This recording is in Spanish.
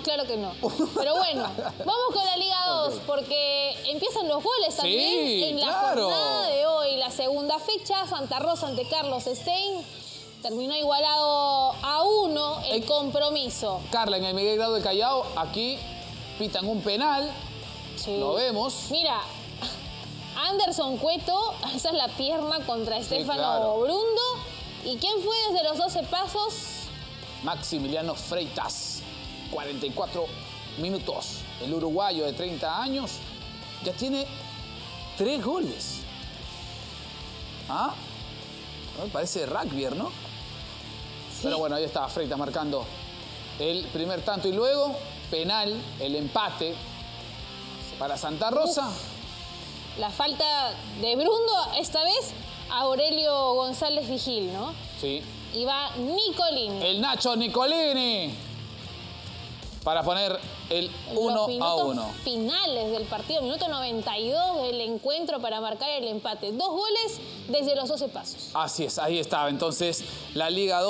claro que no. Pero bueno, vamos con la Liga 2, porque empiezan los goles también en la jornada de hoy. La segunda fecha, Santa Rosa ante Carlos Stein. Terminó igualado a uno el compromiso. Carla, en el Miguel Grado de Callao, aquí pitan un penal. Lo vemos. Mira, Anderson Cueto, esa es la pierna contra Estefano Brundo. ¿Y quién fue desde los 12 pasos? Maximiliano Freitas, 44 minutos. El uruguayo de 30 años ya tiene tres goles. ¿Ah? Parece rugby, ¿no? Pero bueno, ahí estaba Freitas marcando el primer tanto y luego penal, el empate para Santa Rosa. La falta de Brundo, esta vez Aurelio González Vigil, ¿no? Sí. Y va Nicolini. El Nacho Nicolini. Para poner el 1 a 1. finales del partido, minuto 92 del encuentro para marcar el empate. Dos goles desde los 12 pasos. Así es, ahí estaba. Entonces, la Liga 2.